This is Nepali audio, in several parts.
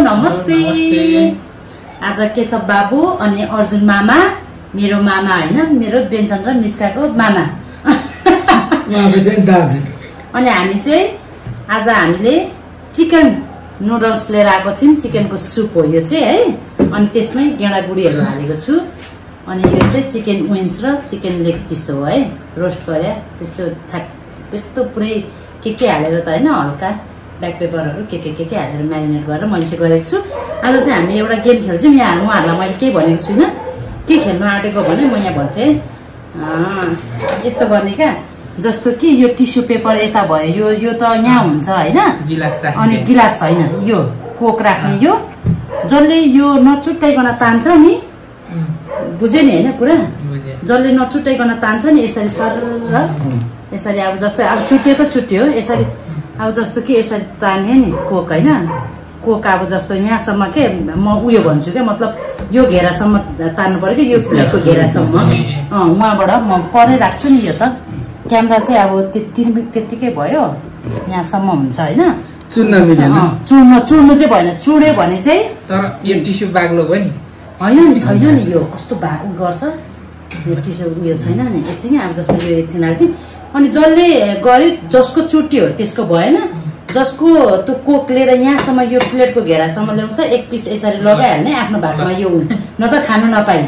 नमस्ते। आज केशव बाबु अनि अर्जुन मामा मेरो मामा होइन मेरो व्यञ्जन र मिस्काको मामा। अनि हामी चाहिँ आज हामीले चिकन नुडल्स लिएर आएको छौँ। चिकनको सुप हो यो चाहिँ है। अनि त्यसमै गेडागुडीहरू हालेको छु। अनि यो चाहिँ चिकन विङ्स र चिकन लेग पिस हो है। रोस्ट गरे त्यस्तो थाक त्यस्तो पुरै के के हालेर त होइन हल्का। ब्ल्याक पेपरहरू के के के के हालेर म्यारिनेट गरेर मैले चाहिँ गरेको छु। आज चाहिँ हामी एउटा गेम खेल्छौँ। यहाँ उहाँहरूलाई मैले केही भनेको छुइनँ। के खेल्नु आँटेको भने म यहाँ भन्छु है यस्तो गर्ने क्या। जस्तो कि यो टिस्यु पेपर यता भयो यो यो त यहाँ हुन्छ होइन। अनि गिलास होइन यो कोक राख्ने यो। जसले यो नचुट्याइकन तान्छ नि बुझ्यो नि होइन कुरा। जसले नचुट्याइकन तान्छ नि यसरी सर र यसरी अब जस्तै अब चुट्यो त चुट्यो यसरी अब जस्तो कि यसरी तान्यो नि कोक होइन? कोक अब जस्तो यहाँसम्म के म उयो भन्छु क्या मतलब यो घेरासम्म तान्नु पऱ्यो कि यो प्लेटको घेरासम्म? अँ उहाँबाट म परै राख्छु नि यो त। क्यामेरा चाहिँ अब त्यति त्यत्तिकै भयो यहाँसम्म हुन्छ होइन? चुन्न मिलेन। चुड्नु चुड्नु चाहिँ भएन। चुड्यो भने चाहिँ तर यो टिस्यु बाग्लो भयो नि। होइन नि छैन नि यो। कस्तो भा उ गर्छ? यो टिस्यु उयो छैन नि। एकछिन अब जस्तो यो एकछिन राखिदिउँ अनि जसले गरे जसको चुट्यो त्यसको भएन। जसको त्यो कोक लिएर यहाँसम्म यो प्लेटको घेरासम्म ल्याउँछ एक पिस यसरी लगाइहाल्ने आफ्नो भागमा यो न त खानु नपाए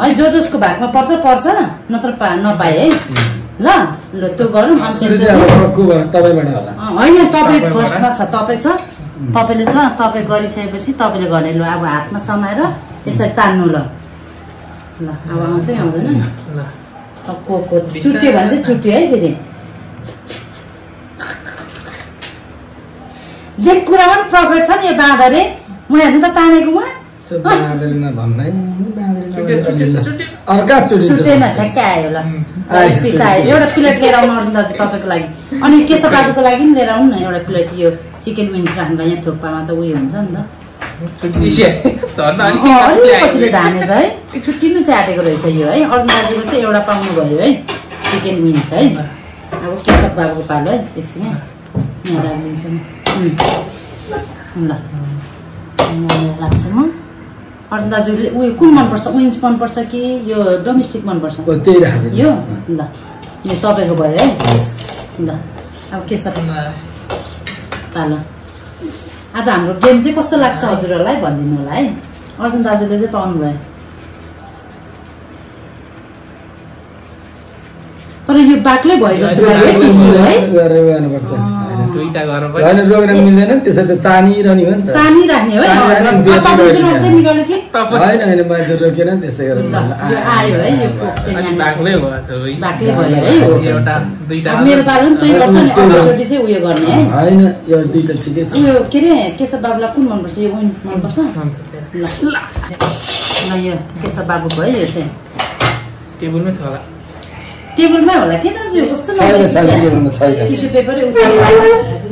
है जो जसको भागमा पर्छ पर्छ। नत्र पा नपाए। है। ल ल त्यो गरौँ होइन तपाईँ फर्स्टमा छ तपाईँ छ। तपाईँले छ तपाईँ गरिसकेपछि तपाईँले गर्ने ल अब हातमा समाएर यसरी तान्नु ल ल अब आउँछ कि आउँदैन। को को चुट्यो भने चाहिँ चुट्यो है फेरि जे कुरामा पनि प्रफिट छ नि यो बाँदरे उनीहरू त तानेको उहाँ छुट्टेन ठ्याक्कै आयो ल पिस आयो एउटा प्लेट लिएर आउनु अर्जुन दाजु तपाईँको लागि अनि केशव बाबुको लागि पनि लिएर आउनु न एउटा प्लेट यो चिकन विङ्स राख्नुलाई यहाँ थुक्पामा त उयो हुन्छ नि त अलिकतिले। धानेछ है। छुट्टिनु चाहिँ आँटेको रहेछ यो है। अर्जुन दाजुको चाहिँ एउटा पाउनु भयो है। चिकन विङ्स है। अब केशव बाबुको पालो है? एकछिन है। यहाँ राखिदिन्छु. ल। राख्छु म। अर्जुन दाजुले उयो कुन मनपर्छ? विङ्स मनपर्छ कि यो डोमेस्टिक मनपर्छ? हो, त्यही राखिदिनु यो? ल। यो तपाईँको भयो है। ल। अब के छ? पालो। आज हाम्रो गेम चाहिँ कस्तो लाग्छ हजुरहरूलाई भनिदिनु होला है। अर्जुन दाजुले चाहिँ पाउनुभयो तर यो बाक्लै भयो जस्तो लाग्यो होइन रोक्न मिल्दैन त तानिरहने हो नि त। हो होइन होइन मैले रोकेन त्यस्तै गरेर ल यो आयो है मेरो पालो पनि गर्छ नि चाहिँ उयो गर्ने होइन यो ठिकै छ। उयो के अरे केशव बाबुलाई कुन मनपर्छ? यो मनपर्छ? ल यो केशव बाबुको है यो चाहिँ। टेबलमै छ होला। टेबलमै होला के दाजु यो कस्तो टिस्यु पेपरै उतार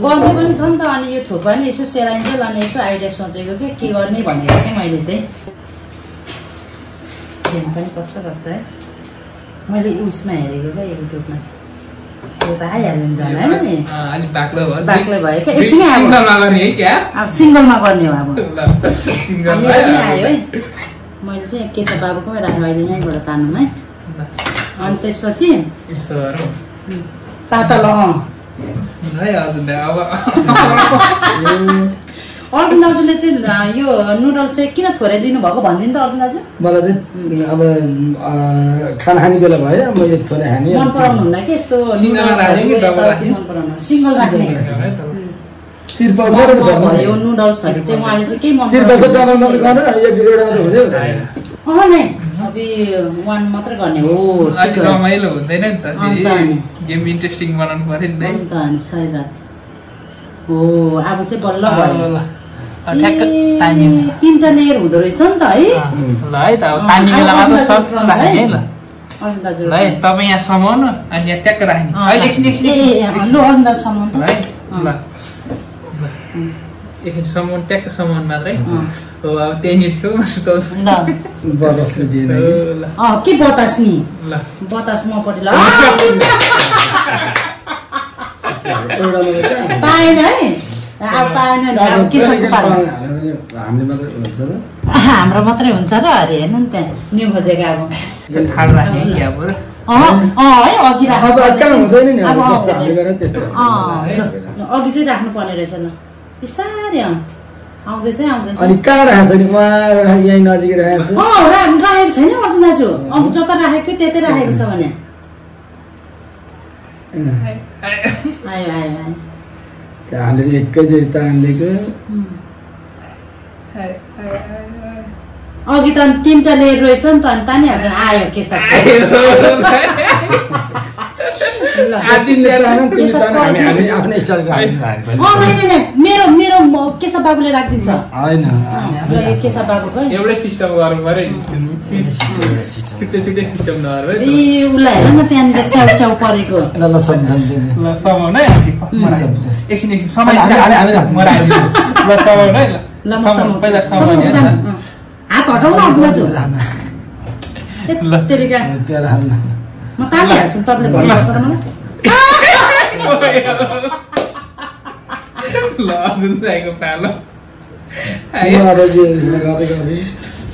गर्नु पनि छ नि त अनि यो थोपा नि यसो सेलाइन्छ अनि यसो आइडिया सोचेको के के गर्ने भनेर के मैले चाहिँ हेर्नु पनि कस्तो कस्तो है मैले उयसमा हेरेको क्या युट्युबमा त्यो त आइहाल्यो नि झन् होइन बाक्लो भयो क्या एकछिनै अब सिङ्गलमा गर्ने है क्या अब सिङ्गलमा गर्ने हो आयो है मैले चाहिँ केशव बाबुकोमै राखेँ अहिले यहीँबाट तान्नु है अनि त्यसपछि? दा, अब। अर्जुन दाजुले चाहिँ यो नुडल्स चाहिँ किन थोरै दिनुभएको भनिदिनु त अर्जुन दाजु। मलाई चाहिँ अब खाना खाने बेला भयो म यो थोरै हाने मन पराउनु हुन्न कि यस्तो? मन पराउनु सिङ्गल राख्ने। भयो नुडल्सहरू चाहिँ उहाँले चाहिँ केही मन तिर्पाल चाहिँ डबल मात्रै पराउनु गरेर एक एउटा मात्रै हुँदैन अँ नै अब वान मात्र गर्ने हो। ठिक अलिक हो। रमाइलो हुँदैन नि त? गेम इन्ट्रेस्टिङ बनाउनु पऱ्यो नि त अनि सही बात। हो अब चाहिँ बल्ल भयो। तिनवटा लेयर हुँदो रहेछ नि त है। ल है त अब बेलामा अर्जुन त सब राख्ने ल। है। तपाईँ यहाँ समाउनु अनि यहाँ ट्याक्क राख्ने। लु अर्जुन दाजु ल अँ। ल। समाउनु ट्याक्क समाउनु मात्रै। हो अब त्यहीँनिर सुताउँछ दिएन कि। ल अँ के बतास नि ल बतास ल मात्रै कहाँ? पाएन है अब पाएन नि अब के सबको पाल्नु हामीले मात्रै हुन्छ र हाम्रो मात्रै हुन्छ र अरे हेर्नु नि त्यहाँ न्यु खोजेको अब अघि चाहिँ राख्नु पर्ने रहेछ ल बिस्तारै अँ आउँदैछ आउँदैछ अनि कहाँ राखेको छ नि उहाँ यहीँ नजिकै राखेको छ राखेको छैन अर्जुन दाजु अब जता राखेको थियो त्यतै राखेको छ भने आयो आयो आयो हामीले एकैचोटि तानिदिएको। अघि त तिनवटा लिएर रहेछ नि त अनि तानिहाल्छ आयो के सब हामी हामी आफ्नै स्टाइल मेरो मेरो केशव बाबुले राखिदिन्छ केशव बाबुको एउटै सिस्टम गर्नु छुट्टै छुट्टै सिस्टम नगर्नु है ए उसलाई हेर न त्यहाँनिर स्याउ स्याउ परेको ल ल सम्झाउनु ल समाउन है एकछिन एकछिन समय हामी-। म राखिदिन्छु ल समाउन है ल। पहिला समाउनु। हात हटाउन ल। तेरिका राख्नु म तानिहाल्छु तपाईँले भन्नुपर्छ र मलाई ल पालो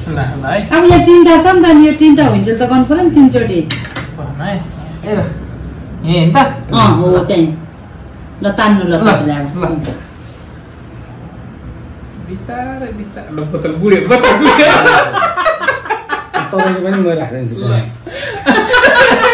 अब यहाँ तिनवटा छ नि त अनि यो तिनवटा हुन्छ त गर्नु पऱ्यो नि तिनचोटि। है त त्यहीँ। ल तान्नु ल। अब। बिस्तारै बिस्तारै। ल बोतल बुढ्यो बोतल बुढ्यो। तपाईँको पनि म राखिदिन्छु ल। जेस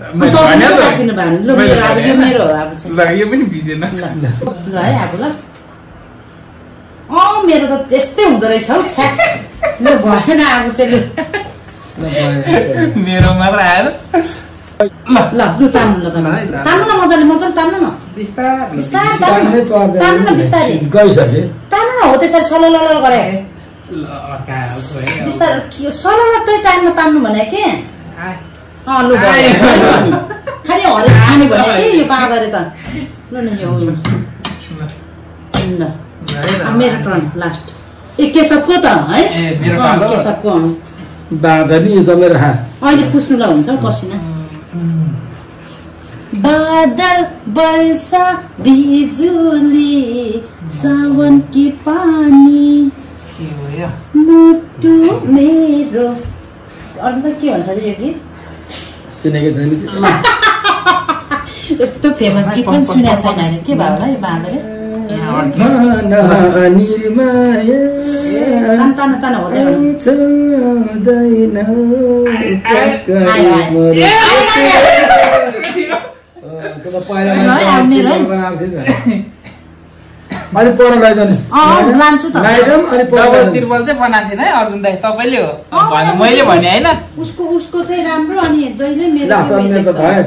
मेरो अँ त त्यस्तै हुँदो रहेछ हौ छ्या ल भएन अब चाहिँ लु ल भयो मेरो मात्र आएर ल ल लु तान्नु ल। तान्नु न मजाले मजाले तान्नु न बिस्तारै बिस्तारै तान्नै न तान्नु न बिस्तारै तान्नु न हो त्यसरी सलल गरे। बिस्तारै सलल चाहिँ तान्नु तान्नु भने के लु। खालि हरेस खाने भने के यो बाँदरे त ल न यो उयो। ल मेरो टर्न लास्ट ए केशवको त है। केशवको। बाँधा नि यो जमेर हा अहिले पुस्नुलाई हुन्छ पसिना बादल वर्षा बिजुली सावन की पानी मुटु मेरो अरू त के भन्छ अरे यो गीत सुनेको छैन यस्तो फेमस गीत पनि सुनेको छैन अरे के भयो होला यो बाँदरे निर्माया तान तान तान हुँदै गर्नु। छँदैन आयो, आयो। त्यो त पहिला पर अनि पर डबल लैजानुहोस्। तिर्पल चाहिँ बनाएको थिएन है अर्जुन दाई तपाईँले हो। भने मैले भने होइन? उसको उसको चाहिँ राम्रो अनि जहिले मेरो। भयो!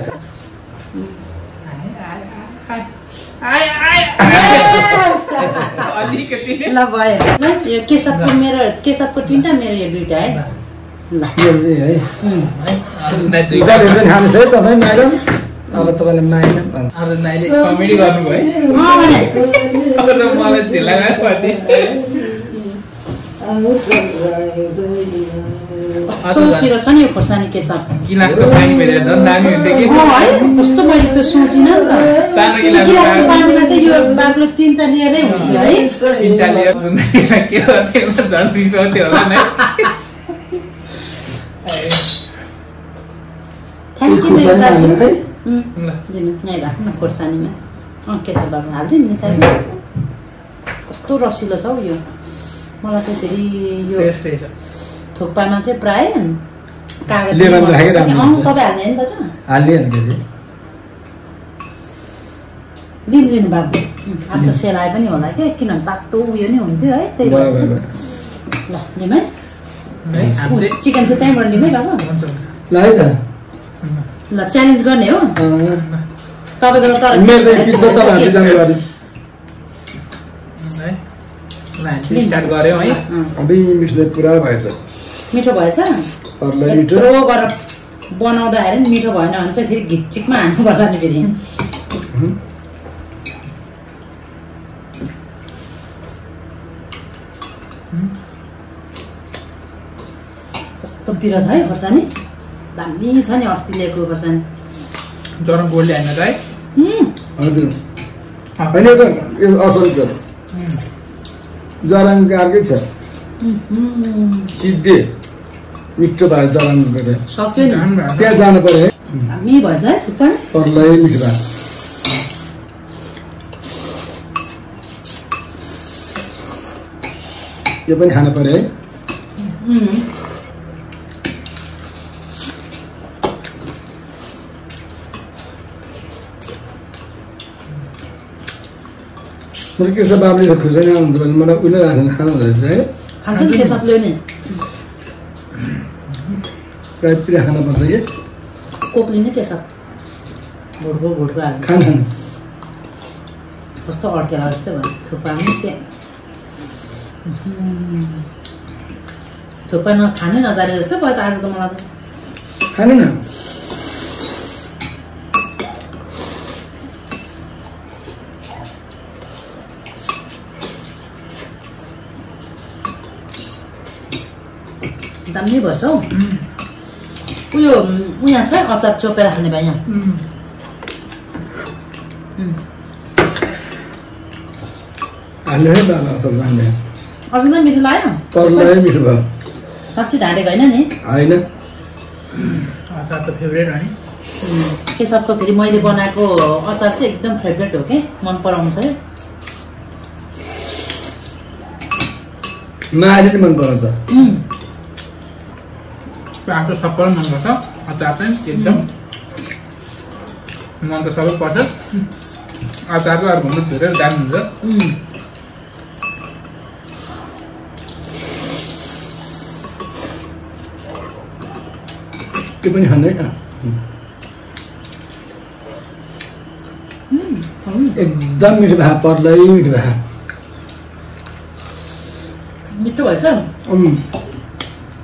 अलिकति। ल यो केशवको मेरो केशवको तिनवटा मेरो यो दुइटा है। ल मेरो चाहिँ है। खानुहोस् है तपाईँ म्याडम अब तपाईँले माइन अर्जुन दाईले कमेडी गर्नुभयो है। अब त मलाई झिल्ला छ नि यो खोर्सानी केशव गिलासको पानी भेटेर झन् दामी हुन्थ्यो कि है कस्तो मैले त। सोचिनँ नि त सानो गिलासको पानीमा चाहिँ यो बाबुले तिनवटा लिएरै हुन्थ्यो है तिनवटा लिएर त्यसमा के झन् रिसाउँथ्यो होला नि थ्याङ्क यू दाजु ल दिनु यहीँ राख्नु न खोर्सानीमा अँ केशव बाबु हालिदिनु नि साइड कस्तो रसिलो छ हौ यो मलाई चाहिँ फेरि यो थुक्पामा चाहिँ प्राय कागज। तपाईँ हाल्ने नि दाजु लिनु लिनु बाबु अब त सेलाए पनि होला क्या किनभने तातो उयो नै हुन्थ्यो है त्यही भएर। ल चाहिँ चिकन चाहिँ त्यहीँबाट हुन्छ ल है त ल च्यालेन्ज गर्ने हो। तपाईँको त तर स्टार्ट अबि मिठो पुरा भएछ मिठो भएछ? मिठो। गरेर बनाउँदाखेरि नि मिठो भएन भने चाहिँ फेरि घिच्चिकमा हाल्नु पर्ला नि फेरि। कस्तो पिरो छ है खोर्सानी। दामी छ नि अस्ति ल्याएको खोर्सानी जरम त है हजुर। होइन त यो असल छ। जराङको अर्कै छ। उम्, सिद्धे मिठो भएर चाहिँ सक्यो नि। त्यहाँ जानु पर्यो है दामी भएछ है थुक्पा पर्लाई मिठो भयो। यो पनि खानु पर्यो है। के छ बाबुले खुर्सानी आउनुहुन्छ भने मलाई उसले राखेर खानु हुँदो रहेछ है खान्छ नि त्यो सबले नि प्रायः पिरा खानुपर्छ कि कोक्ली नै त्यसो घुडको घुडको हाल्नु खान खानु कस्तो अड्केला जस्तै भयो थुक्पामा नि के उम्, थुक्पा न खानै नजाने जस्तै भयो त आज त मलाई त खानु न दामी भएछ हौ उयो उहाँ छ अचार चोपेर खाने भाइ यहाँ अर्को त मिठो लाग्यो साँच्ची ढाँटेको होइन नि होइन केशवको फेरि मैले बनाएको अचार चाहिँ एकदम फेभरेट हो कि मन पराउँछ है माले नि मन पराउँछ उम्, आफ्नो सबै मनपर्छ अचार चाहिँ एकदम मन त सबै पर्छ। अचार चाहिँ अरूभन्दा धेरै दामी हुन्छ। त्यो पनि है एकदम मिठो भयो पर्लै मिठो भयो मिठो भएछ अम्। मलाई फेरि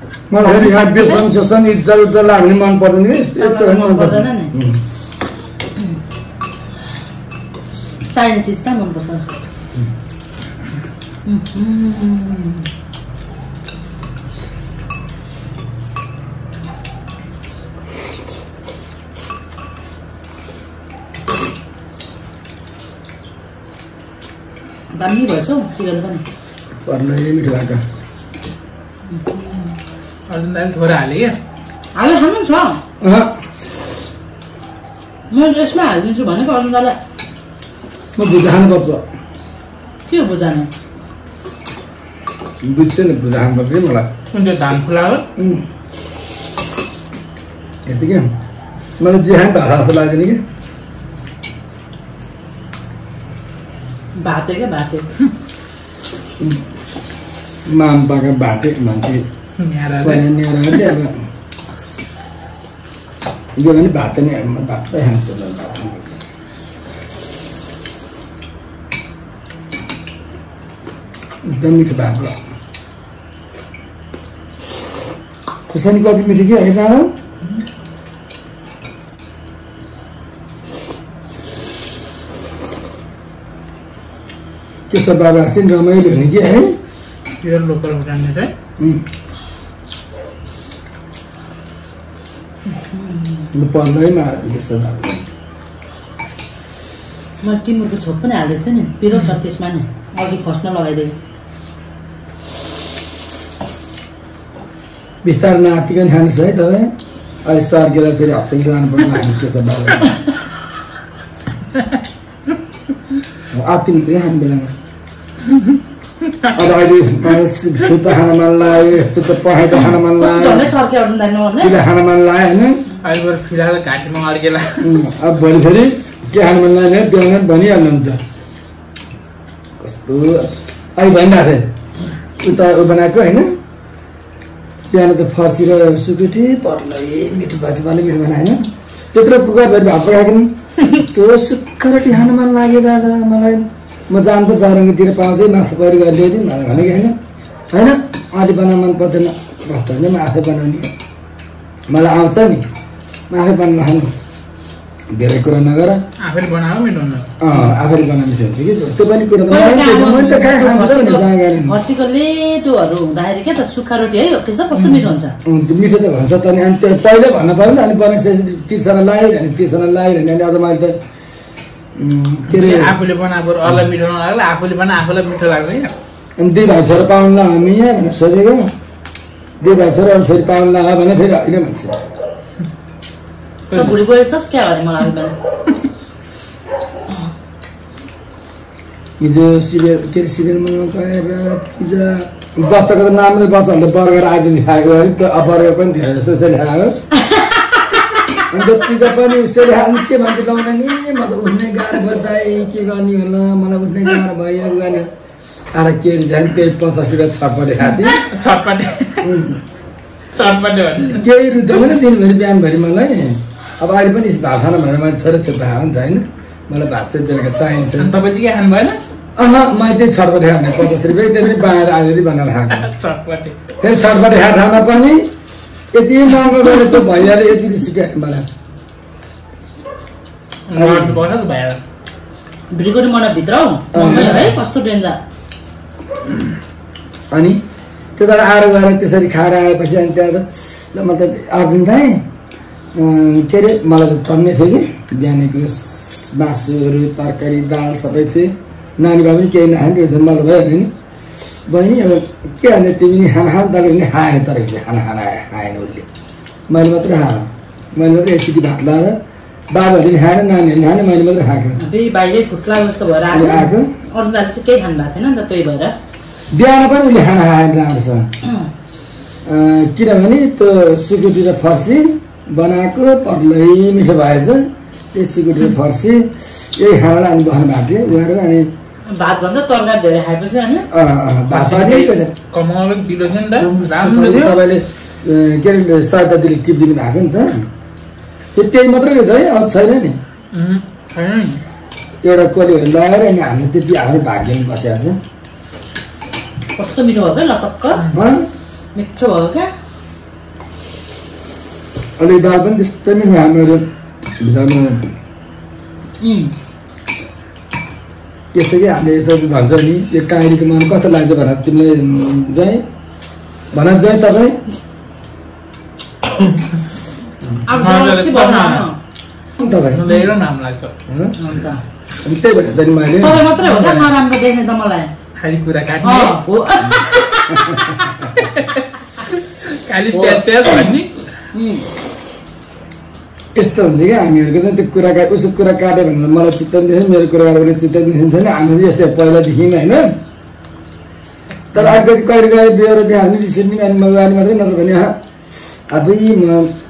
यहाँ बेसन इज्जत लाग्ने मन पर्दैन कि यस्तो मन मन पर्दैन पर्दैन। नि। चाहिने चिज कहाँ मनपर्छ? दामी भएछ हौ चिकन पनि। मिठो भएको अर्जुन दाइले थोरै हालेँ क्या हाले खानु छ म यसमा हालिदिन्छु भनेको अर्जुन दादा म भुजा खानुपर्छ के हो बुझाने? बुझ्छ नि भुजा खानुपर्छ कि मलाई? कुन चाहिँ धान फुलाएको उम्। यतिकै मलाई जे खाने भाडा जस्तो लाग्दैन कि? भाते क्या भाते? माम पाका भाटे भन्थे। अब यो पनि भात नै भातै खान्छु ल, भात खानुपर्छ एकदम मिठो भएको खुर्सानी कति मिठो कि होइन हो त्यस्तो बाबा चाहिँ रमाइलो हुने कि है लोकल हुँदैन चाहिँ पर्दैमा मैले टिमुरको छोप पनि हालिदिएको थिएँ नि पिरो छ त्यसमा नि अघि फर्स्टमा लगाइदिएँ बिस्तार नातिकन खानुहोस् है तपाईँ अहिले सर्केर फेरि हस्पिटल जानुपर्छ हामी त्यसो बाबा आत्तिनु पनि खाने बेलामा अब अहिले खान मन लाग्यो यस्तो त पखाइको खान मन लाग्यो खान मन लाग्यो होइन अहिले बरु फिलहाल घाँटीमा अड्केला। अब भोलि फेरि के खानु मन लाग्यो भने भनिहाल्नुहुन्छ कस्तो? अहिले भनिरहेको थिएँ उता बनाएको होइन? बिहान त फर्सी र सुकुटी पर्लै मिठो भाजी पर्लै मिठो बनायो होइन? त्यत्रो कुकर भएर भात पकाएको नि त्यो सुक्खा रोटी खानु मन लाग्यो दादा मलाई। म जान त चरङ्गीतिर पाउँछ मासु परि गरेर ल्याइदिउँ भनेर भने कि होइन। होइन? अहिले बनाउन मन पर्दैन। कस्तो म आफै बनाउने। मलाई आउँछ नि। आफै बनाउन धेरै कुरा नगर। आफैले बनाएको मिठो हुन्छ अँ आफैले बनाउनु मिठो हुन्छ कि? त्यो पनि कुरा त मलाई पनि त्यो- मैले त खाएँ खान्छ नि जहाँ गएर नि। फर्सीको लेतोहरू हुँदाखेरि क्या त सुक्खा रोटी है त्यसो कस्तो मिठो हुन्छ? मिठो त भन्छ त नि अनि त्यो पहिल्यै भन्न पऱ्यो नि त अनि बनाइसकेपछि तिर्सना लगाइरहने तिर्सना लगाइरहने अनि अझ मैले त के अरे? आफूले बनाएको अरूलाई मिठो नलाग्ला आफूले बना आफूलाई मिठो लाग्छ क्या। अनि दुई भाइ छोरा पाउनु हामी यहाँ भनेर सोधेको दुई भाइ छोरा अनि फेरि पाउनु ला भने फेरि होइन भन्छ त भुँडी गएछस् क्या भने मलाई अघि बिहान हिजो सिरियल के अरे सिरियलमा गएर पिज्जा बच्चाको त नामले बच्चाहरूले बर्गर आदि खाएको है त्यो बर्गर पनि थियो जस्तो उसैले खायो अन्त पिज्जा पनि उसैले खायो अनि के भन्छ गाउँदा नि म त उठ्ने गाह्रो बद्धाइ के गर्ने होला मलाई उठ्ने गाह्रो भयो गर्ने आएर के अरे झन् त्यही पचास रुपियाँ छटपटे केही रुच्दैन दिनभरि बिहानभरि मलाई अब अहिले पनि भात खान भनेर मैले थोरै थोरै खाएँ नि त होइन। मलाई भात चाहिँ बेलुका चाहिन्छ। अनि तपाईँ चाहिँ के खानु भएन अह मैले त्यही छटपटे खाने पचास रुपियाँ त्यो पनि बाँडेर आधी बनाएर खाएको फेरि छटपटे। खा खाँदा पनि यति महँगो गरेर त्यो भैयाले यति रिस उठ्यो मलाई? गर्नु पर्छ त भएर भुँडीको मलाई भित्र हौ। कस्तो डेन्जर। अनि? त्यहाँबाट आएर गएर त्यसरी खाएर आएपछि अनि त्यहाँ त ल म त अर्जुन अँ, के अरे मलाई त टन्नै थियो कि। बिहानको मासुहरू तरकारी दाल सबै थिए। नानी बाबु पनि केही नखाने रहेछ मलाई भयो भने नि। बहिनी अब के हाने तिमी खाना खानु तपाईँ पनि खाएन तर खाना खाना खाएन उसले। मैले मात्रै खाएँ। मैले मात्रै एकसिटी भात लाएर बाबाहरूले नि खाएन नानीहरूले खाएन मैले मात्रै खाएको। बिहान पनि उसले खाना खाएर राम्रोसँग किनभने त्यो सुकुटी र फर्सी। बनाएको पर्लै मिठो भएछ। त्यो सुकुटी र फर्सी। यही खानालाई अनि बस्नु भएको थियो उहाँहरू अनि तरकारी धेरै खाएपछि भात कमाउनु थियो नि त। तपाईँले के अरे सहायता दिले टिप दिनु भएको नि त। त्यो त्यही मात्रै रहेछ है। अरू छैन नि। एउटा कोलीहरू लगाएर अनि हामीले त्यति हाम्रो भाग्यमा बसेको छ। कस्तो मिठो अँ, मिठो भयो क्या? अनि दाल पनि त्यस्तै मिठो हाम्रो भित्रमा त्यस्तो कि हामीले यस्तो भन्छ नि यो काहिरीको मन कस्तो लाग्छ भनेर तिमीले जय भन जय तपाईँ त्यही त मैले मात्रै हो नराम्रो देख्ने त मलाई खालि कुरा काट्ने हो खालि। प्याज प्याज भन्ने यस्तो हुन्छ कि हामीहरूको चाहिँ त्यो कुरा का उसको कुरा काट्यो भने मलाई चित्त दिन्छ मेरो कुरा भने चित्त दिन्छ नि। हामी चाहिँ यस्तै पहिलादेखि होइन। तर अलिकति कहिले कहिले बिहेर त्यहाँ हामी रिसिभ पनि अनि म गाडी मात्रै नत्र भने अबै म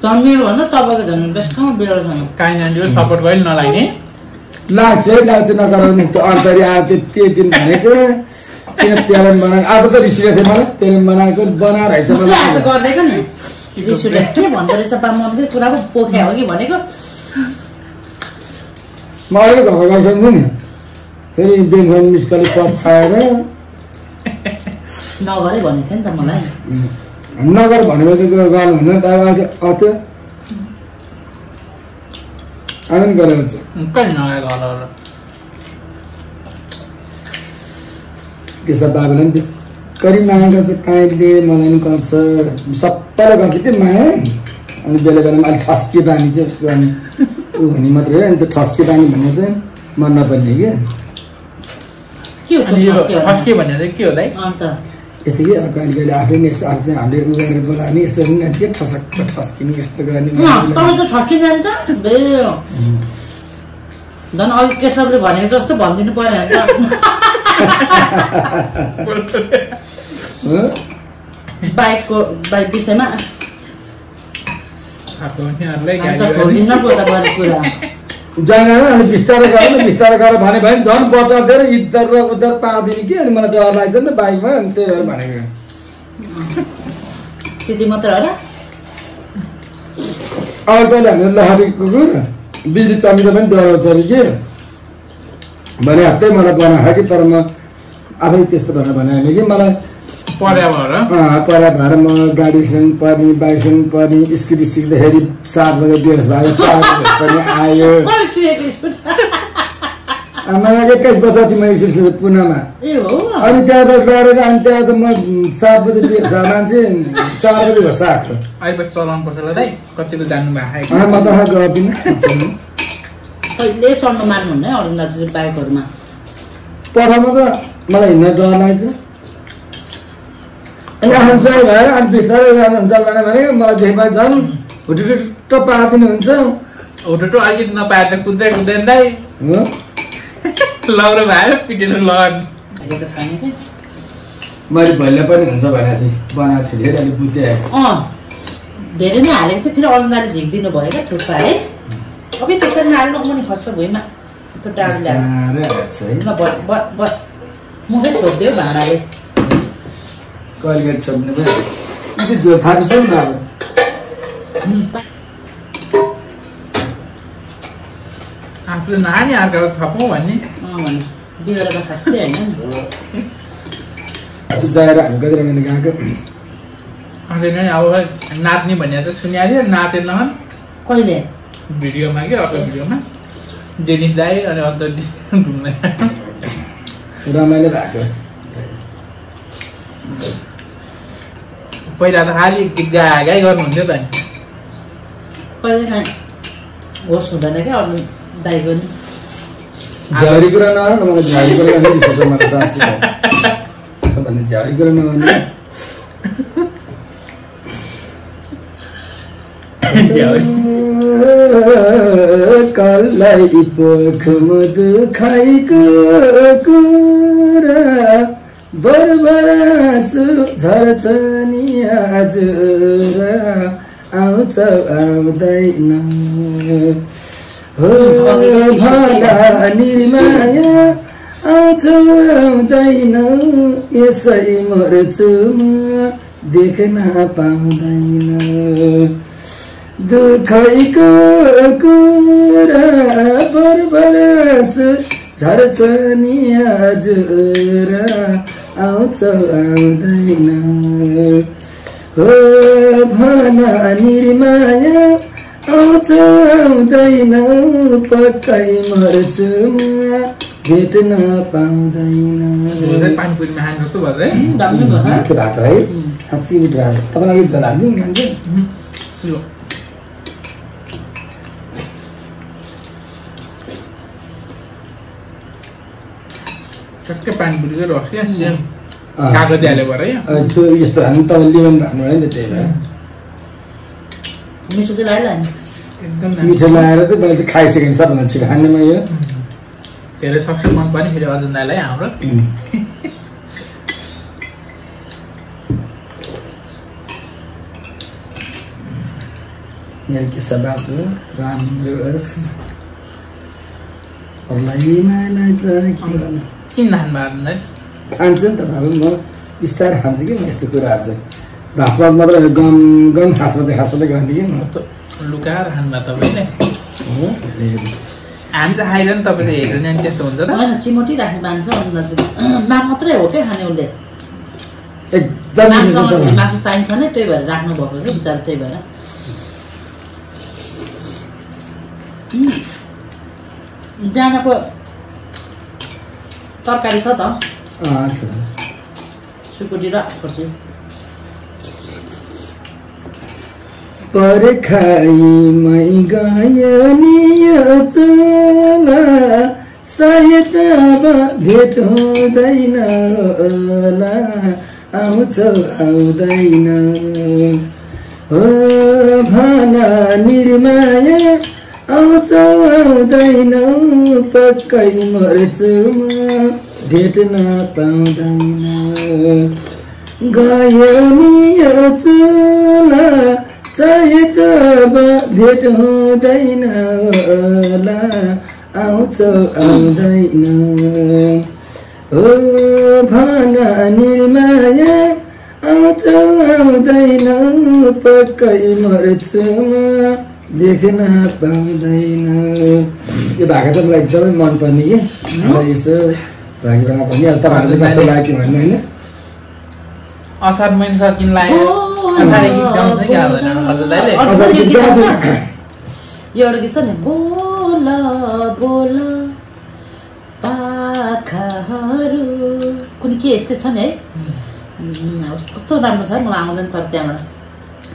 झन् मेरो भन्दा तपाईँको झन् बेस्ट ठाउँ बेरो छैन काहीँ नानीहरू सपोर्ट कहिले नलाग्ने। लाग्छ है लाग्छ नगराउने त्यो अन्तरी आयो त्यति दिन भनेको। किन प्यारेन्ट बनाएको? अब त रिसिएको थियो मलाई। प्यारेन्ट बनाएको बनाएर रिस उठेर के भन्दो रहेछ कुरा पो पोख्या हो कि भनेको म अहिले घरमा गर्छु नि फेरि बेङ्गल मिसकले पछाएर नगरे भनेको थियो नि त मलाई नगर भनेपछि आनन्द गरेर कहिले होला त्यसो बाबुलाई पनि त्यसकरी माया गर्छ काहीँले मलाई पनि गर्छ सबैलाई गर्छ त्यो माया? अनि बेला बेलामा अलिक ठस्के बानी चाहिँ उसको अनि ऊ हुने मात्रै हो अनि त्यो ठस्के बानी भन्ने चाहिँ मन नपर्ने कि के हो अनि त्यो यो ठस्के भन्ने चाहिँ के होला है अन्त यतिकै अब कहिले कहिले आफै नै यस्तो अब चाहिँ हामीले उ गरेर बोलाउने यस्तो पनि के ठसक्क ठस्किने यस्तो गर्ने झन् अघि केशवले भनेको जस्तो भनिदिनु? त। बाइकको बाइक विषयमा जङ्गलमा अनि बिस्तारै गएर न बिस्तारै गरेर भने भयो भने झन् बटाएर इद्धर र उद्धर पाँदिने कि अनि मलाई डर लाग्छ नि त बाइकमा अनि त्यही भएर भनेको त्यति मात्र हो र अर्कोले हामीले लहरी कुकुर बिजुली चम्किँदा पनि डराउँछ अरे कि भने हप्तै मलाई बनाएको कि तर म आफै त्यस्तो भनेर भने कि मलाई पर्या भएर भएर म गाडी सिक्नु पर्ने बाइक सिक्नु पर्ने स्कुटी सिक्दाखेरि सात बजे दिवस भयो चार बजे पनि आयो। आमा एक्काइस वर्ष थिएँ म स्कुल पुनामा। ए हो। अनि त्यहाँ त लडेर अनि त्यहाँ त म सात बजे दिवस भयो मान्छे चार बजे घर आएको। म त गर्दिनँ चढ्नु मान्नुहुन्न बाइकहरूमा? पठाउनु त मलाई हिँड्न डर लाग्थ्यो भएर अनि बिस्तारै जानुहुन्छ भने भने मलाई झन् हुटुटुट्ट पारिदिनुहुन्छ होटो अलिकति नपाएर त कुद्दै कुद्दै दाइ। हो? लौरो भयो पिटेर कि? मैले भैले पनि हुन्छ भनेको थिएँ। बनाएको थिएँ धेरै अलिक बुझ्दै अँ धेरै नै हालेको थियो फेरि दाले झिकिदिनु भयो क्या थुक्पा है? अब त्यसरी नहाल्नु म नि खस्छ भुइँमा। त्यो ल्याएर छ मुखै छोडिदियो भाँडाले। कहिले कहिले छोड्नु भयो त्यो झोल थापिस नि त अब। आफूले नानी अर्काको थपौँ भन्ने। त खासै होइन जाएर हामी कति रमाइलो गएको नै अब नाच्ने भन्ने त सुनिहाल्यो नाचेन कहिले? भिडियोमा क्या अर्को भिडियोमा? जेनित दाइ अनि अन्त घुम्न। रमाइलो भएको पहिला त खालि गीत गाए गाई गर्नुहुन्थ्यो त नि कहिले काहीँ होस् हुँदैन क्या अरुण दाईको नि झ्याउरी कुरा नगर न मलाई झ्याउरी कुरा गर्ने साँच्ची। भन्ने झ्याउरी कुरा नगर्ने कल्लाई पोखम दुखाइको कुरा बरबरासु झर्छ नि आज आउँछ आउँदैन। हो भला निर्माया आउँछ आउँदैन। यसै मर्छु म देख्न पाउँदैन। दुखैको कुरा बरबरस झर्छ नि हजुर आउँछ आउँदैन हो भना निर्माया आउँछ आउँदैन पक्कै मर्छु म भेट्न पाउँदैन भएको है साँच्ची मिठो भएको तपाईँलाई अलिक झोल हालिदिउँ खान्छ ठ्याक्कै पानीपुरीकै रस क्या। कागती भएर त्यो यस्तो लेमन हाल्नु भयो नि त त्यही भएर मिठो चाहिँ लाग्यो नि एकदम राम्रो। मिठो लगाएर त मैले त खाइसकेँ सबभन्दा छिटो खानेमा यो धेरै सबसे मन पर्ने फेरि अजुन दाईलाई हाम्रो मेरो के के किन खानु अजुन दाई खान्छु नि त बाबु म बिस्तारै खान्छु कि म यस्तो कुराहरू चाहिँ घाँसमा मात्र गम गम खास मात्रै खास मात्रै खान्थेँ कि म त लुकाएर खानु भयो तपाईँले हो? हामी चाहिँ खाइरहनु तपाईँ चाहिँ हेरेन नि त्यस्तो हुन्छ त होइन चिमोटी राख्ने बानी छ अरुण दाजु मा मात्रै हो क्या खाने उसले एकदम। मासु चाहिन्छ नै त्यही भएर राख्नु भएको क्या बिचरा त्यही भएर. बिहानको तरकारी छ त। सुकुटी र फर्सी पर्खाइमै गयो चोला सायद अब भेट हुँदैन होला। आउँछ आउँदैन। हो भना निर्माया आउँदैन पक्कै मर्छु म। भेट्न पाउँदैन। गयो नि सायद अब भेट हुँदैन होला। आउँछ आउँदैन। हो भन निर्माया आउँछ आउँदैन पक्कै मर्छु म। देख्न पाउँदैन यो भाका चाहिँ मलाई एकदमै मनपर्ने कि मलाई यस्तो भएको बेला पनि अब तपाईँहरूले कस्तो लाग्यो भन्नु होइन असार महिना सकिन लाग्यो एउटा गीत छ नि बोल बोल पाखाहरू कुनै के यस्तै छ नि है कस्तो राम्रो छ मलाई आउँदैन तर त्यहाँबाट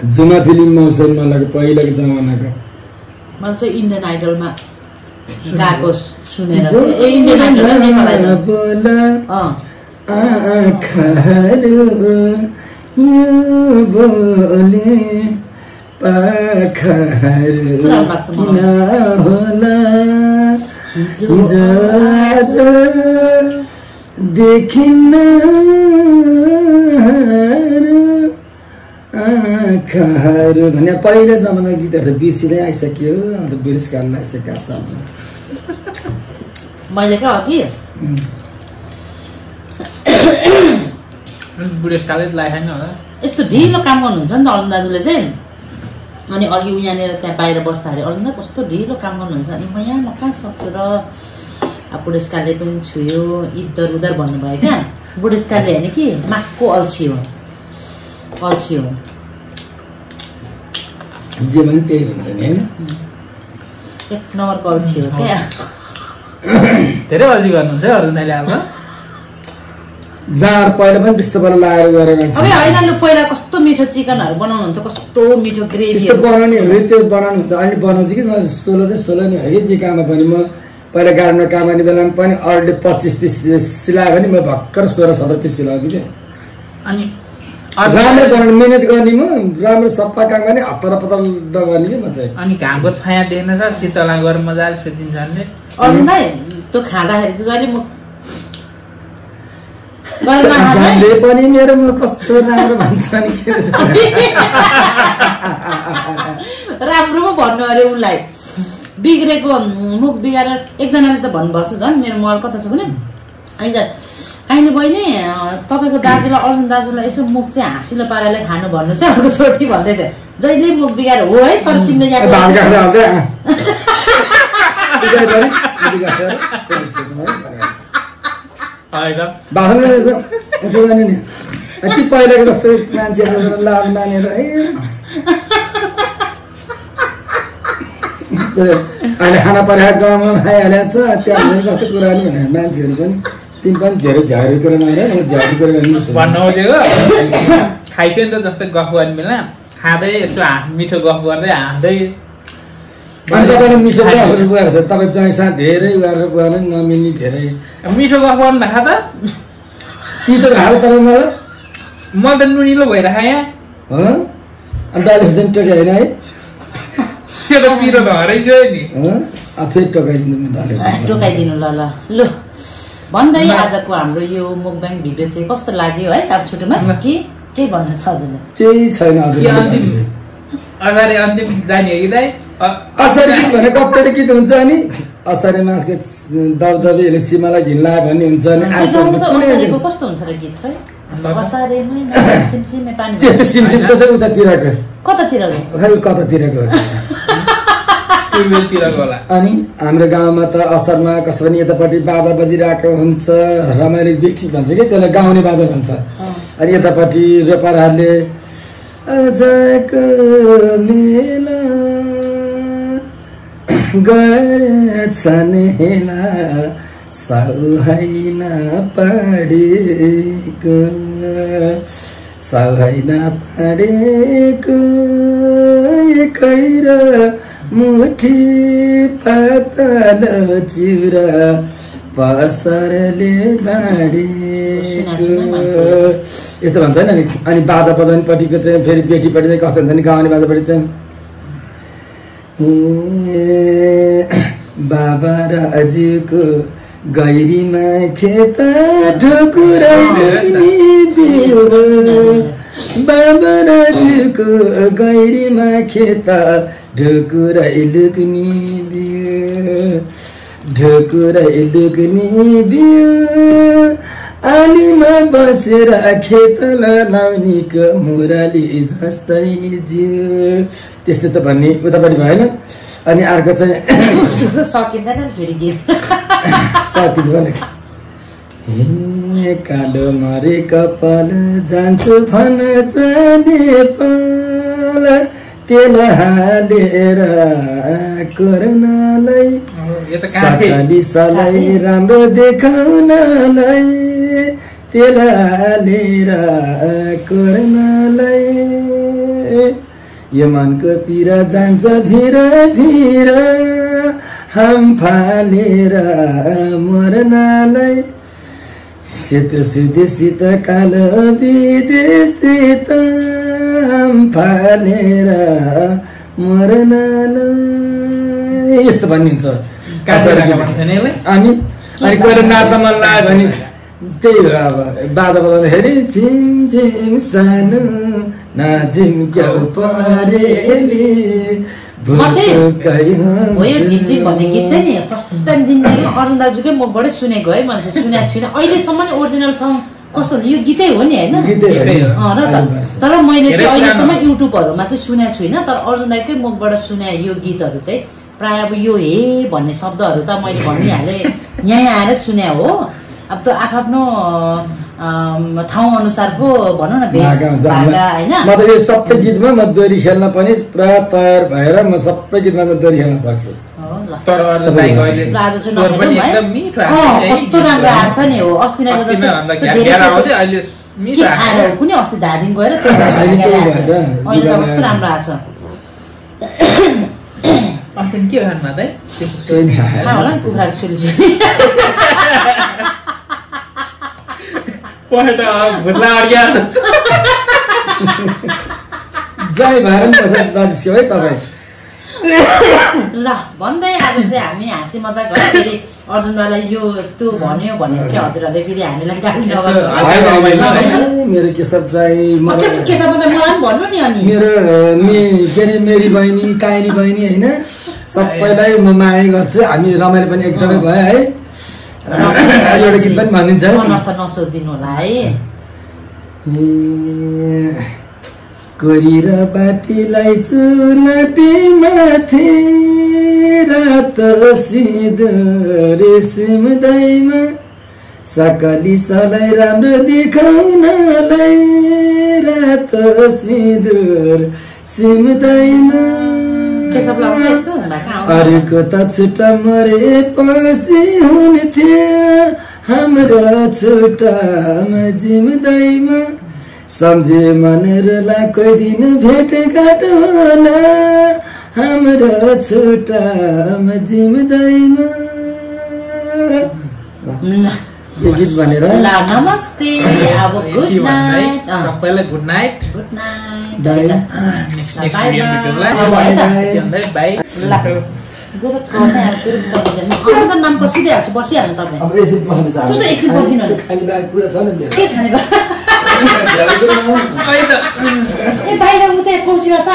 जुमा फिल्म मौसममा लाग्यो पहिलाको जमानाको चाहिँ इन्डियन आइडलमा गएको सुनेर चाहिँ ए इन्डियन आइडल र आँखाहरू भने पहिलो जमाना गीतहरू त बिर्सिँदै आइसक्यो अन्त पुरस्कार लगाइसकेका छन् मैले क्या अघि? बुढेसकालै छैन होला। यस्तो ढिलो काम गर्नुहुन्छ नि त अरुण दाजुले चाहिँ। अनि अघि उ यहाँनिर त्यहाँ बाहिर बस्दाखेरि अरुण दा कस्तो ढिलो काम गर्नुहुन्छ? अनि म यहाँ म कहाँ सक्छु र? अब बुढेसकालले पनि छुयो इधर उधर भन्नुभयो क्या? बुढेसकालले होइन कि नाकको अल्छी हो? अल्छी हो जे पनि त्यही हुन्छ नि होइन एक नम्बरको अल्छी हो क्या धेरै अल्छी गर्नुहुन्छ है अरू दाइले अब जाँड पहिला पनि त्यस्तो पारा लगाएर अब मान्छे होइन लु पहिला कस्तो मिठो चिकनहरू बनाउनुहुन्थ्यो कस्तो मिठो त्यस्तो ग्रेभीहरू बनाउने हो त्यो बनाउनु त अहिले बनाउँछु कि म सोह्र चाहिँ सोह्र नै हो कि जे काममा पनि म पहिला गाडीमा काम गर्ने बेलामा पनि अर्डे पच्चिस पिस सिलायो भने म भर्खर सोह्र सत्र पिस सिलाउँछु कि अनि राम्रो अरू बनाउने मिहिनेत गर्ने म राम्रो सफा काम गर्ने हतार पताल नगर्ने कि म चाहिँ अनि घामको छाया देख्न छ शीतला गएर मजाले सुतिन्छ भने अरुण दाई त्यो खाँदाखेरि चाहिँ जहिले म पनि मेरो म कस्तो राम्रो भन्छ नि के राम्रो पो भन्नु अरे उसलाई। बिग्रेको मुख बिगारेर एकजनाले त भन्नुभएको छ झन् मेरो मल कता छ भने। आइज काइने बहिनी तपाईँको दाजुलाई अर्जुन दाजुलाई यसो मुख चाहिँ हाँसिलो पाराले खानु भन्नु चाहिँ अर्को छोटी भन्दै थियो जहिले मुख बिगार हो है तर तिमीले यहाँ भात गरेको काट्दै हाल्दै अँ। बिगार गरे, बिगार गरे, त्यति सोच्नु है, भनेर। होइन बाथरुममा यस्तो यस्तो गर्ने नि ती पहिलाको जस्तो मान्छेहरू लाल मानेर है अहिले खाना परेको गाउँमा आइहालेको छ त्यहाँ भने कस्तो कुरा नि भने मान्छेहरू पनि तिमी पनि धेरै झ्यारी कुरो नगर मलाई झ्यारी कुरो गर्नु भन्नु खोजेको खाइसक्यो नि त जस्तै गफ गर्ने बेला खाँदै यसो मिठो गफ गर्दै हाँस्दै अनि तपाईँले मिठो गएर गएर छ तपाईँ जयसा धेरै गएर नमिल्ने धेरै मिठो गफ गर्नु देखा त तितो खायो तपाईँ मलाई म त नुनिलो भइरहेको यहाँ हो अन्त अहिले चाहिँ टोके होइन है त्यो त पिरो धरै छ नि फेरि टोकाइदिनु टोकाइदिनु ल ल लु भन्दै आजको हाम्रो यो मुखब्याङ भिडियो चाहिँ कस्तो लाग्यो है अब छुट्टोमा? ल। के के भन्नु छ हजुरले? केही छैन के अन्तिम हजुर अगाडि अन्तिम जाने हो कि दाइ? अ- असारे गीत भने गीत हुन्छ असारे मासको सिमालाई भन्ने कस्तो र गीत खै त्यो सिमसिम त उतातिरको। खै कतातिरको अनि हाम्रो गाउँमा त असारमा कस्तो पनि यतापट्टि बाजा बजिरहेको हुन्छ रमाइलो बिठी भन्छ कि त्यसलाई गाउने बाजा भन्छ। अनि यतापट्टि रोपारहरूले आजको मेला गरेछन् हेला पाडेको एकै र मुठी पातल चिउरा पसरले यस्तो भन्छ होइन अनि बाजा बजाउनेपट्टिको चाहिँ फेरि बेटीपट्टि चाहिँ कस्तो हुन्छ नि गाउने बाजापट्टि चाहिँ बाबा राजुको गैरीमा खेत ढुकुराइनी दियो बाबा राजुको गैरीमा खेत ढुकुराइ लुक्नी बियो ढुकुराइ लुक्नी बियो आलीमा बसेर खेत लाउनेको मुरली जस्तै जिउ त्यस्तो त भन्ने उतापट्टि भएन अनि अर्को चाहिँ सकिँदैन नि फेरि गीत साथी भने हे कालो मरे कपाल जान्छु भन जाने पाल। तेल हालेर कर्नलाई सकाली सलाई राम्रो देखाउनलाई तेल हालेर कर्नलाई यो मनको पिरा जान्छ भिर भिर। हाम फालेर मर्नलाई सेत सुदेशित कालो विदेशित फालेर मर्नलाई यस्तो भनिन्छ? अनि अनि नाच्न मन लाग्यो भने त्यही हो अब बाजा बजाउँदाखेरि झिम झिम सानो नाजिम क्या परेली म चाहिँ भुटुकै हो यो झिकझिक भन्ने गीत चाहिँ नि फर्स्ट टाइम जिन्दगीमा अरुण दाजुकै मुखबाटै सुनेको है मैले चाहिँ सुनेको छुइनँ। अहिलेसम्म नि ओरिजिनल सङ कस्तो यो गीतै हो नि होइन? गीतै हो नि। अँ, र त आइबर्छ। तर मैले चाहिँ अहिलेसम्म। युट्युबहरूमा चाहिँ सुनेको छुइनँ तर अर्जुन दाईकै मुखबाट सुने यो गीतहरू चाहिँ। प्राय अब यो हे भन्ने शब्दहरू त मैले भनिहालेँ। यहीँ आएर सुने हो। अब त आफ्नो ठाउँ अनुसारको भनौँ न भेष होइन? म त यो सबै गीतमा म दोहोरी खेल्न पनि पुरा तयार भएर म सबै गीतमा म दोहोरी खेल्न सक्छु। तर कस्तो राम्रो आएको छ नि हो। अस्ति जस्तो त्यो त्यो- कुनै अस्ति धादिङ गएर त्यो अहिले त कस्तो। राम्रो आएको छ। के होला कुखुराको सुली सुली भुत्ला अड्किया जय पनि बस्छ दाजुस्यो है तपाईँ? ल भन्दै आज चाहिँ हामी हाँसी मजाक फेरि अर्जुन दालाई यो त्यो भन्यो भनेर चाहिँ हजुरहरूले फेरि हामीलाई गाली मेरो केशव चाहिँ अब मलाई पनि भन्नु नि अनि। मेरो के अरे मेरी बहिनी काइनी बहिनी होइन? सबैलाई म माया गर्छु हामी रमाइलो पनि एकदमै भयो है? एउटा गीत पनि भनिदिन्छ है। अनर्थ नसोचिदिनु होला है ए, कोरी र बाटीलाई चुनटी माथि रात दाइमा सकली सलाई राम्रो देखाउनलाई रात सिँदुर सिमदाइमा अरूको त छुट्टा मरे पछि हुन्थ्यो हाम्रो छुट्टामा जिम्दाइमा सम्झे मनरला कोही दिन भेटघाट होला हाम्रो छुट्टामा यो गीत भनेर। ल नमस्ते अब गुड? नाइट सबैलाई good night good night. Next next video. भेटौँला bye ल। नाम पसिदिइहाल्छु बसिहाल्नु तपाईँ। बाहिर उतै कौसीमा छ।